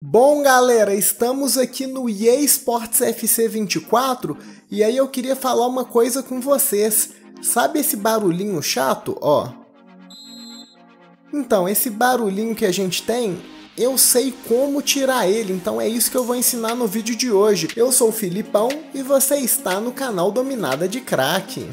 Bom, galera, estamos aqui no EA Sports FC 24 e aí eu queria falar uma coisa com vocês. Sabe esse barulhinho chato, ó? Então, esse barulhinho que a gente tem, eu sei como tirar ele, então é isso que eu vou ensinar no vídeo de hoje. Eu sou o Filipão e você está no canal Dominada de Crack.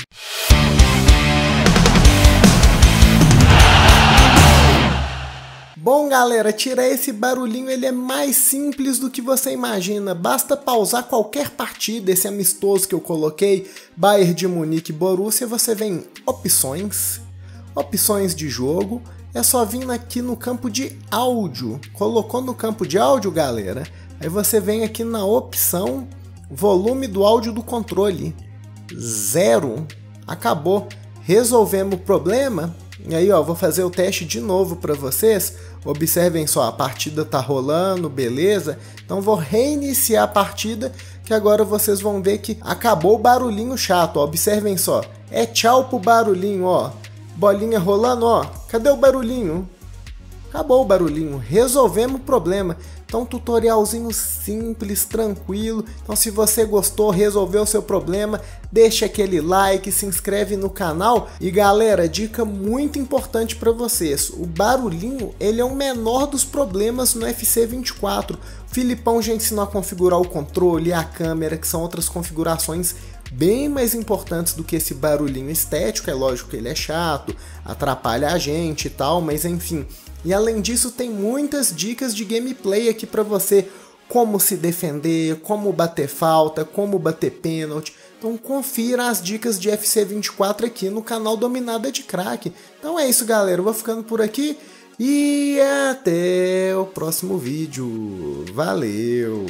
Bom, galera, tirar esse barulhinho ele é mais simples do que você imagina. Basta pausar qualquer partida, esse amistoso que eu coloquei, Bayern de Munique e Borussia, você vem em opções, opções de jogo, é só vir aqui no campo de áudio. Colocou no campo de áudio, galera, aí você vem aqui na opção volume do áudio do controle. Zero. Acabou. Resolvemos o problema? E aí, ó, vou fazer o teste de novo para vocês. Observem só, a partida tá rolando, beleza? Então vou reiniciar a partida, que agora vocês vão ver que acabou o barulhinho chato, ó. Observem só. É tchau pro barulhinho, ó. Bolinha rolando, ó. Cadê o barulhinho? Acabou o barulhinho, resolvemos o problema. Então, tutorialzinho simples, tranquilo. Então, se você gostou, resolveu o seu problema, deixa aquele like, se inscreve no canal. E galera, dica muito importante para vocês: o barulhinho ele é o menor dos problemas no FC24. O Filipão já ensinou a configurar o controle, a câmera, que são outras configurações bem mais importantes do que esse barulhinho estético. É lógico que ele é chato, atrapalha a gente e tal, mas enfim. E além disso, tem muitas dicas de gameplay aqui para você, como se defender, como bater falta, como bater pênalti. Então confira as dicas de FC24 aqui no canal Dominada de Crack. Então é isso, galera. Eu vou ficando por aqui e até o próximo vídeo. Valeu!